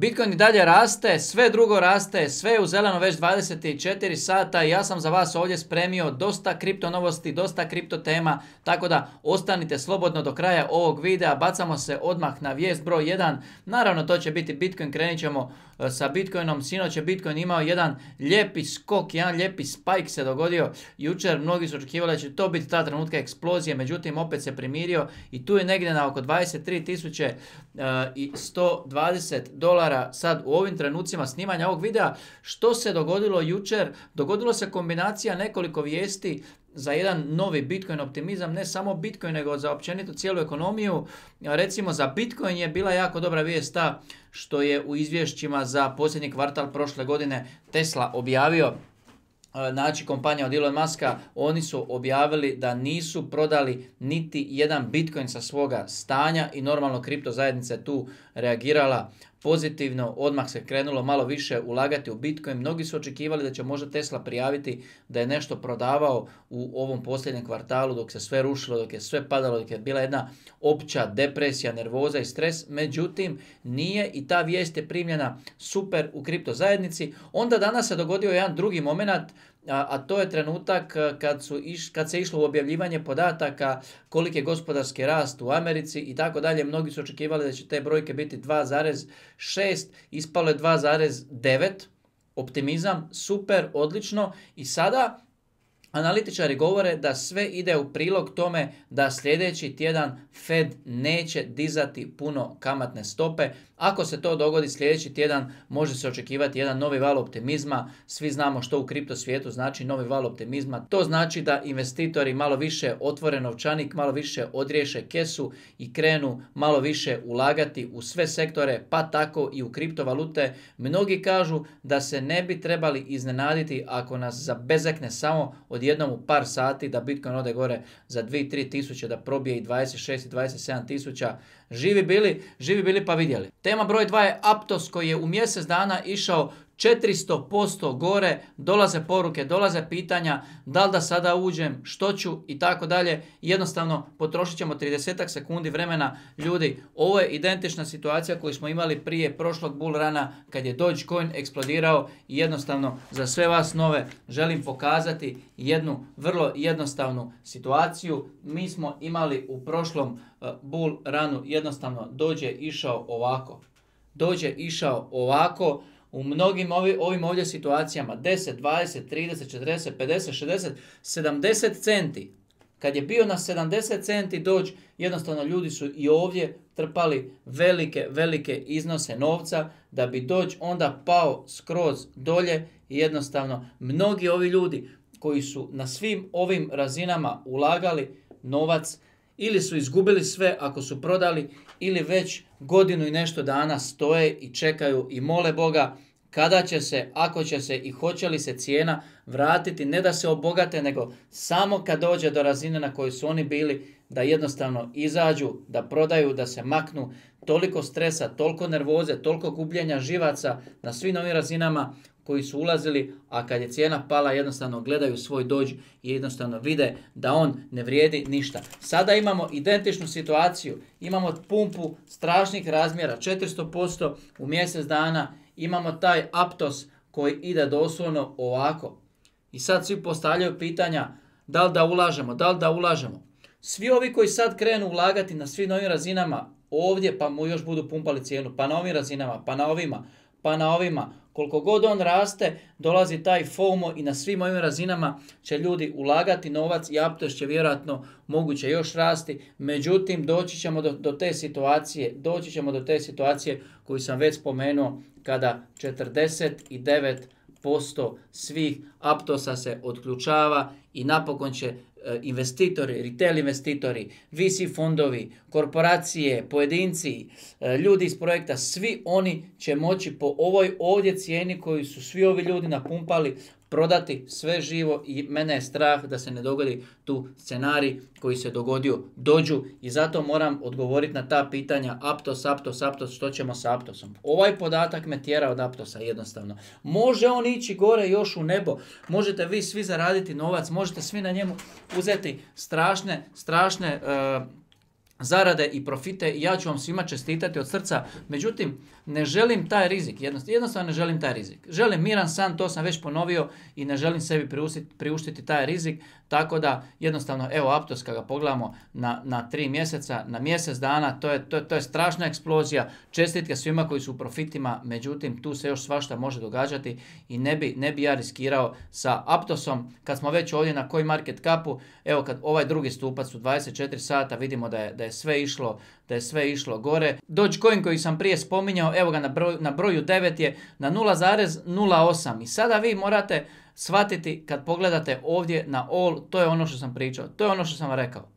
Bitcoin i dalje raste, sve drugo raste, sve je u zeleno već 24 sata i ja sam za vas ovdje spremio dosta kripto novosti, dosta kripto tema, tako da ostanite slobodno do kraja ovog videa, bacamo se odmah na vijest broj 1, naravno to će biti Bitcoin, krenit ćemo sa Bitcoinom, sinoć je Bitcoin imao jedan lijepi skok, jedan lijepi spike se dogodio jučer, mnogi su očekivali da će to biti ta trenutka eksplozije, međutim opet se primirio i tu je negdje na oko 23.120 e, i 120 dolara dolara sad u ovim trenucima snimanja ovog videa. Što se dogodilo jučer? Dogodilo se kombinacija nekoliko vijesti za jedan novi Bitcoin optimizam, ne samo Bitcoin, nego za općenito cijelu ekonomiju. Recimo za Bitcoin je bila jako dobra vijest ta što je u izvješćima za posljednji kvartal prošle godine Tesla objavio znači kompanija od Elon Muska, oni su objavili da nisu prodali niti jedan Bitcoin sa svoga stanja i normalno kripto zajednica je tu reagirala pozitivno, odmah se krenulo malo više ulagati u Bitcoin. Mnogi su očekivali da će možda Tesla prijaviti da je nešto prodavao u ovom posljednjem kvartalu dok se sve rušilo, dok je sve padalo, dok je bila jedna opća depresija, nervoza i stres. Međutim, nije i ta vijest je primljena super u kripto zajednici. Onda danas se dogodio jedan drugi moment a, a to je trenutak e, kad, su iš, kad se išlo u objavljivanje podataka koliki je gospodarski rast u Americi i tako dalje. Mnogi su očekivali da će te brojke biti 2,6, ispalo je 2,9. Optimizam, super, odlično. I sada Analitičari govore da sve ide u prilog tome da sljedeći tjedan Fed neće dizati puno kamatne stope. Ako se to dogodi sljedeći tjedan, može se očekivati jedan novi val optimizma. Svi znamo što u kripto svijetu znači novi val optimizma. To znači da investitori malo više otvore novčanik, malo više odriješe kesu i krenu malo više ulagati u sve sektore, pa tako i u kriptovalute. Mnogi kažu da se ne bi trebali iznenaditi ako nas zabezekne samo od jednom u par sati da Bitcoin ode gore za 2-3 tisuće, da probije i 26 i 27 tisuća. Živi bili, živi bili pa vidjeli. Tema broj 2 je Aptos koji je u mjesec dana išao 400% gore, dolaze poruke, dolaze pitanja, da li da sada uđem, što ću i tako dalje. Jednostavno potrošit ćemo 30 sekundi vremena. Ljudi, ovo je identična situacija koju smo imali prije prošlog bull rana kad je Dogecoin eksplodirao i jednostavno za sve vas nove želim pokazati jednu vrlo jednostavnu situaciju. Mi smo imali u prošlom uh, bull ranu jednostavno dođe išao ovako. Dođe išao ovako, u mnogim ovim ovdje situacijama 10, 20, 30, 40, 50, 60, 70 centi. Kad je bio na 70 centi dođ, jednostavno ljudi su i ovdje trpali velike, velike iznose novca da bi dođ onda pao skroz dolje i jednostavno mnogi ovi ljudi koji su na svim ovim razinama ulagali novac ili su izgubili sve ako su prodali ili već godinu i nešto dana stoje i čekaju i mole Boga kada će se, ako će se i hoće li se cijena vratiti, ne da se obogate, nego samo kad dođe do razine na kojoj su oni bili, da jednostavno izađu, da prodaju, da se maknu. Toliko stresa, toliko nervoze, toliko gubljenja živaca na svim novim razinama koji su ulazili, a kad je cijena pala jednostavno gledaju svoj dođ i jednostavno vide da on ne vrijedi ništa. Sada imamo identičnu situaciju, imamo pumpu strašnih razmjera, 400% u mjesec dana, imamo taj aptos koji ide doslovno ovako. I sad svi postavljaju pitanja da li da ulažemo, da li da ulažemo. Svi ovi koji sad krenu ulagati na svim novim razinama ovdje pa mu još budu pumpali cijenu, pa na ovim razinama, pa na ovima, pa na ovima. Koliko god on raste, dolazi taj FOMO i na svim ovim razinama će ljudi ulagati novac i Aptos će vjerojatno moguće još rasti. Međutim, doći ćemo do, do te situacije, doći ćemo do te situacije koju sam već spomenuo kada 49% svih Aptosa se odključava i napokon će investitori, retail investitori, VC fondovi, korporacije, pojedinci, e, ljudi iz projekta, svi oni će moći po ovoj ovdje cijeni koju su svi ovi ljudi napumpali prodati sve živo i mene je strah da se ne dogodi tu scenarij koji se dogodio dođu i zato moram odgovoriti na ta pitanja Aptos, Aptos, Aptos, što ćemo sa Aptosom. Ovaj podatak me tjera od Aptosa jednostavno. Može on ići gore još u nebo, možete vi svi zaraditi novac, možete svi na njemu uzeti strašne, strašne uh, zarade i profite i ja ću vam svima čestitati od srca. Međutim, ne želim taj rizik, jednostavno, jednostavno ne želim taj rizik. Želim miran san, to sam već ponovio i ne želim sebi priuštiti, priuštiti taj rizik, tako da jednostavno, evo Aptos kada ga pogledamo na, na tri mjeseca, na mjesec dana, to je, to, to je strašna eksplozija, čestitke svima koji su u profitima, međutim tu se još svašta može događati i ne bi, ne bi ja riskirao sa Aptosom, kad smo već ovdje na koji market capu, evo kad ovaj drugi stupac u 24 sata vidimo da je, da je sve išlo da je sve išlo gore. Dogecoin koji sam prije spominjao, evo ga na broju, na broju 9 je na 0,08 i sada vi morate shvatiti kad pogledate ovdje na all, to je ono što sam pričao, to je ono što sam rekao.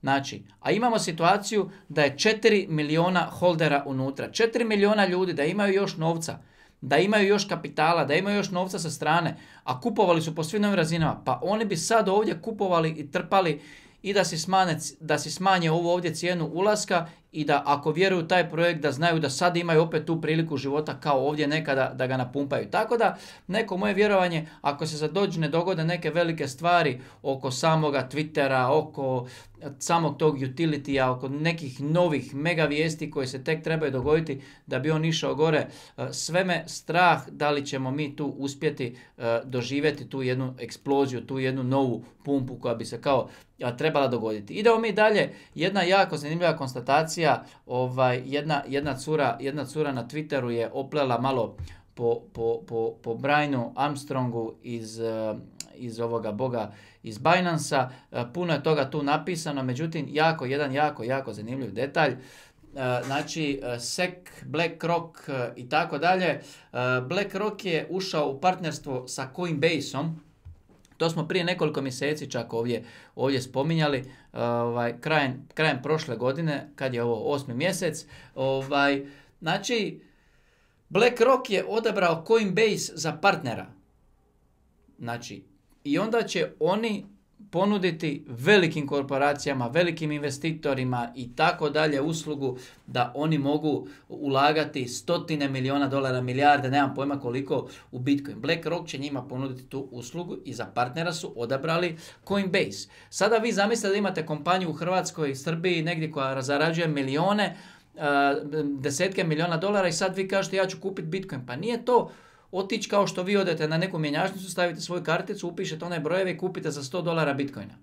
Znači, a imamo situaciju da je 4 miliona holdera unutra, 4 miliona ljudi da imaju još novca, da imaju još kapitala, da imaju još novca sa strane, a kupovali su po svim novim razinama, pa oni bi sad ovdje kupovali i trpali i da si, smane, da si smanje ovu ovdje cijenu ulaska i da ako vjeruju taj projekt da znaju da sad imaju opet tu priliku života kao ovdje nekada da ga napumpaju. Tako da neko moje vjerovanje ako se za dođe ne dogode neke velike stvari oko samoga Twittera, oko samog tog utilitya, oko nekih novih mega vijesti koje se tek trebaju dogoditi da bi on išao gore, e, sve me strah da li ćemo mi tu uspjeti e, doživjeti tu jednu eksploziju, tu jednu novu pumpu koja bi se kao trebala dogoditi. Idemo mi dalje, jedna jako zanimljiva konstatacija, ovaj, jedna, jedna, cura, jedna cura na Twitteru je oplela malo po, po, po, po Brianu Armstrongu iz, eh, iz ovoga boga iz Binance-a. Eh, puno je toga tu napisano, međutim, jako, jedan jako, jako zanimljiv detalj. Eh, znači, SEC, BlackRock i tako dalje. BlackRock je ušao u partnerstvo sa Coinbase-om, to smo prije nekoliko mjeseci čak ovdje, ovdje spominjali, ovaj, krajem, krajem prošle godine, kad je ovo osmi mjesec. Ovaj, znači, BlackRock je odabrao Coinbase za partnera. Znači, i onda će oni ponuditi velikim korporacijama, velikim investitorima i tako dalje uslugu da oni mogu ulagati stotine milijuna dolara, milijarde, nemam pojma koliko u Bitcoin. BlackRock će njima ponuditi tu uslugu i za partnera su odabrali Coinbase. Sada vi zamislite da imate kompaniju u Hrvatskoj Srbiji negdje koja zarađuje milijone, desetke milijuna dolara i sad vi kažete ja ću kupiti Bitcoin. Pa nije to otići kao što vi odete na neku mjenjačnicu, stavite svoju karticu, upišete onaj brojeve i kupite za 100 dolara bitcoina.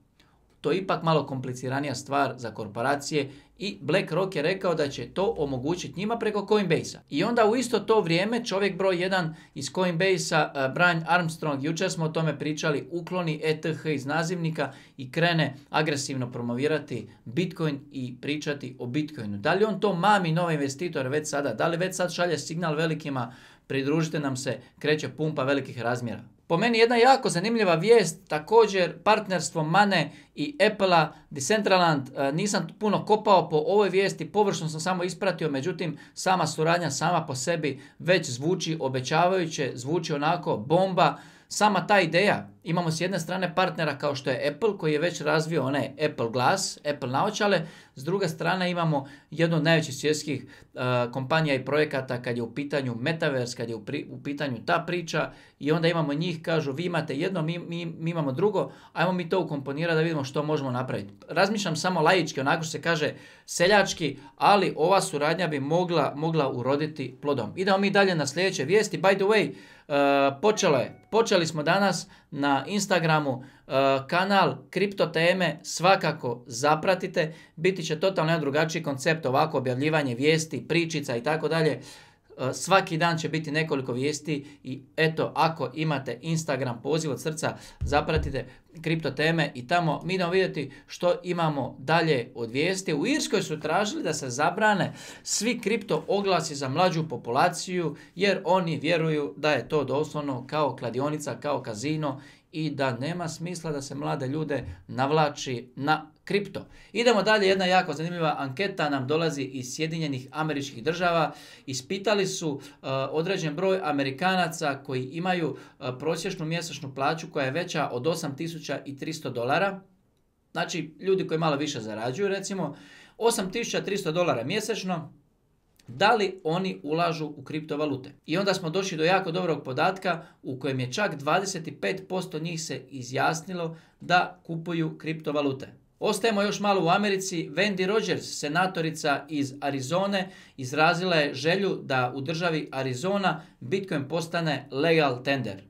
To je ipak malo kompliciranija stvar za korporacije i BlackRock je rekao da će to omogućiti njima preko Coinbase-a. I onda u isto to vrijeme čovjek broj 1 iz Coinbase-a, eh, Brian Armstrong, jučer smo o tome pričali, ukloni ETH iz nazivnika i krene agresivno promovirati Bitcoin i pričati o Bitcoinu. Da li on to mami nove investitore već sada? Da li već sad šalje signal velikima pridružite nam se, kreće pumpa velikih razmjera. Po meni jedna jako zanimljiva vijest, također partnerstvo Mane i Apple-a, Decentraland, e, nisam puno kopao po ovoj vijesti, površno sam samo ispratio, međutim sama suradnja sama po sebi već zvuči obećavajuće, zvuči onako bomba, sama ta ideja, imamo s jedne strane partnera kao što je Apple koji je već razvio onaj Apple Glass, Apple naočale, s druge strane imamo jednu od najvećih svjetskih uh, kompanija i projekata kad je u pitanju Metaverse, kad je u, u, pitanju ta priča i onda imamo njih, kažu vi imate jedno, mi, mi, mi imamo drugo, ajmo mi to ukomponirati da vidimo što možemo napraviti. Razmišljam samo laički, onako se kaže seljački, ali ova suradnja bi mogla, mogla uroditi plodom. Idemo mi dalje na sljedeće vijesti. By the way, počelo je. Počeli smo danas na Instagramu uh, kanal kripto teme, svakako zapratite. Biti će totalno drugačiji koncept, ovako objavljivanje vijesti, pričica i tako dalje. E, svaki dan će biti nekoliko vijesti i eto, ako imate Instagram poziv od srca, zapratite kripto teme i tamo mi idemo vidjeti što imamo dalje od vijesti. U Irskoj su tražili da se zabrane svi kripto oglasi za mlađu populaciju jer oni vjeruju da je to doslovno kao kladionica, kao kazino i da nema smisla da se mlade ljude navlači na kripto. Idemo dalje, jedna jako zanimljiva anketa nam dolazi iz Sjedinjenih američkih država. Ispitali su uh, određen broj Amerikanaca koji imaju uh, prosječnu mjesečnu plaću koja je veća od 8300 dolara. Znači, ljudi koji malo više zarađuju, recimo, 8300 dolara mjesečno, da li oni ulažu u kriptovalute. I onda smo došli do jako dobrog podatka u kojem je čak 25% njih se izjasnilo da kupuju kriptovalute. Ostajemo još malo u Americi. Wendy Rogers, senatorica iz Arizone, izrazila je želju da u državi Arizona Bitcoin postane legal tender.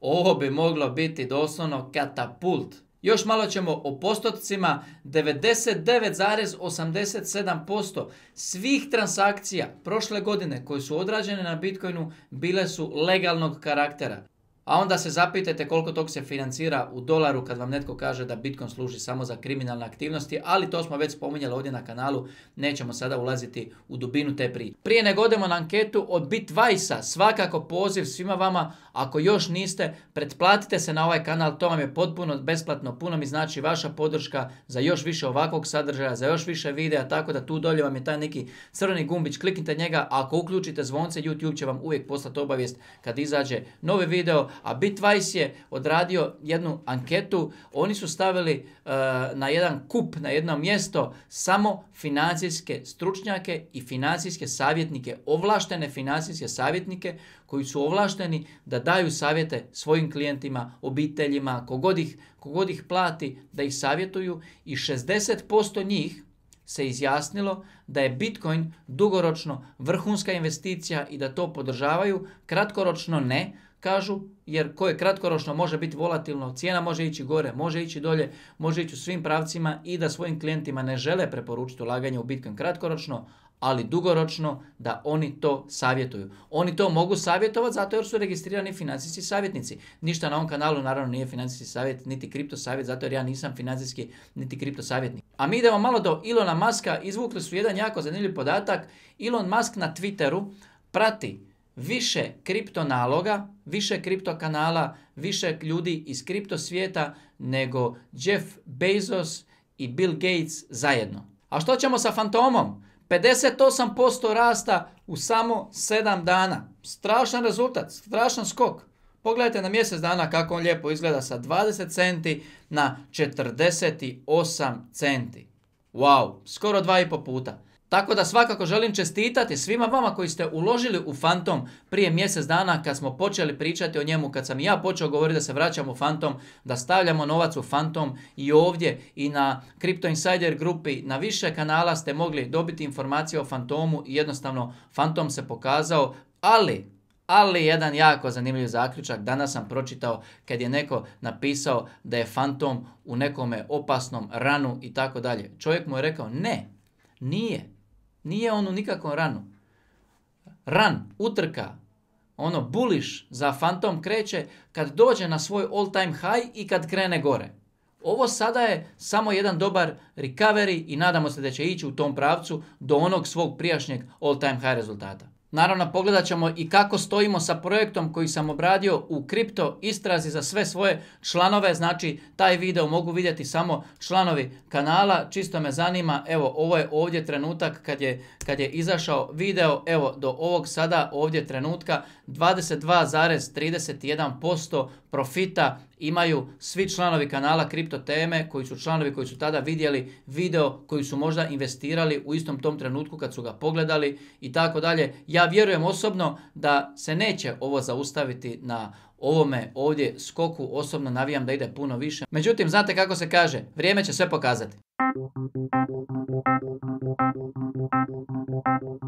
Ovo bi moglo biti doslovno katapult. Još malo ćemo o postotcima. 99,87% svih transakcija prošle godine koje su odrađene na Bitcoinu bile su legalnog karaktera. A onda se zapitajte koliko tog se financira u dolaru kad vam netko kaže da Bitcoin služi samo za kriminalne aktivnosti, ali to smo već spominjali ovdje na kanalu, nećemo sada ulaziti u dubinu te priče. Prije nego odemo na anketu od Bitwise-a, svakako poziv svima vama, ako još niste, pretplatite se na ovaj kanal, to vam je potpuno besplatno, puno mi znači vaša podrška za još više ovakvog sadržaja, za još više videa, tako da tu dolje vam je taj neki crveni gumbić, kliknite njega, ako uključite zvonce, YouTube će vam uvijek poslati obavijest kad izađe novi video, a Bitwise je odradio jednu anketu, oni su stavili e, na jedan kup, na jedno mjesto samo financijske stručnjake i financijske savjetnike, ovlaštene financijske savjetnike koji su ovlašteni da daju savjete svojim klijentima, obiteljima, kogod ih, kogod ih plati da ih savjetuju i 60% njih se izjasnilo da je Bitcoin dugoročno vrhunska investicija i da to podržavaju, kratkoročno ne, kažu, jer koje kratkoročno može biti volatilno, cijena može ići gore, može ići dolje, može ići u svim pravcima i da svojim klijentima ne žele preporučiti ulaganje u Bitcoin kratkoročno, ali dugoročno da oni to savjetuju. Oni to mogu savjetovati zato jer su registrirani financijski savjetnici. Ništa na ovom kanalu naravno nije financijski savjet, niti kripto savjet, zato jer ja nisam financijski niti kripto savjetnik. A mi idemo malo do Ilona Maska, izvukli su jedan jako zanimljiv podatak. Elon Musk na Twitteru prati više kripto naloga, više kripto kanala, više ljudi iz kripto svijeta nego Jeff Bezos i Bill Gates zajedno. A što ćemo sa Fantomom? 58% rasta u samo 7 dana. Strašan rezultat, strašan skok. Pogledajte na mjesec dana kako on lijepo izgleda sa 20 centi na 48 centi. Wow, skoro dva i po puta. Tako da svakako želim čestitati svima vama koji ste uložili u Fantom prije mjesec dana kad smo počeli pričati o njemu, kad sam ja počeo govoriti da se vraćamo u Fantom, da stavljamo novac u Fantom i ovdje i na Crypto Insider grupi, na više kanala ste mogli dobiti informacije o Fantomu i jednostavno Fantom se pokazao, ali ali jedan jako zanimljiv zaključak, danas sam pročitao kad je neko napisao da je Fantom u nekome opasnom ranu i tako dalje. Čovjek mu je rekao ne, nije. Nije on u nikakvom ranu. Ran, utrka, ono buliš za fantom kreće kad dođe na svoj all time high i kad krene gore. Ovo sada je samo jedan dobar recovery i nadamo se da će ići u tom pravcu do onog svog prijašnjeg all time high rezultata. Naravno, pogledat ćemo i kako stojimo sa projektom koji sam obradio u kripto istrazi za sve svoje članove. Znači, taj video mogu vidjeti samo članovi kanala. Čisto me zanima, evo, ovo je ovdje trenutak kad je, kad je izašao video. Evo, do ovog sada ovdje trenutka 22,31% profita imaju svi članovi kanala Kripto Teme koji su članovi koji su tada vidjeli video koji su možda investirali u istom tom trenutku kad su ga pogledali i tako dalje. Ja vjerujem osobno da se neće ovo zaustaviti na ovome ovdje skoku, osobno navijam da ide puno više. Međutim, znate kako se kaže, vrijeme će sve pokazati. Thank you.